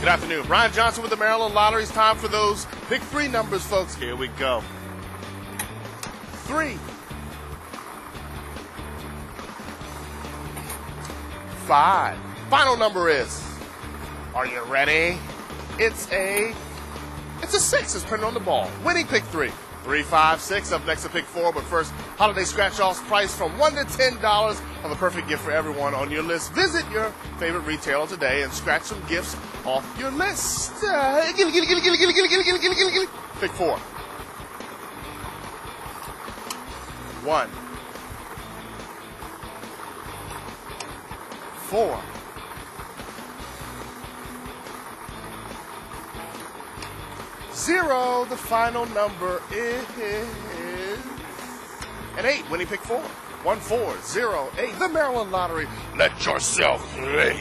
Good afternoon. Brian Johnson with the Maryland Lottery. It's time for those pick three numbers, folks. Here we go. Three. Five. Final number is. Are you ready? It's a. It's a six. It's printed on the ball. Winning pick three. Three, five, six. Up next to pick four. But first, holiday scratch offs price from one to ten dollars. Have a perfect gift for everyone on your list. Visit your favorite retailer today and scratch some gifts off your list. Pick four. One. Four. Zero. The final number is an eight. Winning pick four. One four zero eight. The Maryland Lottery. Let yourself play.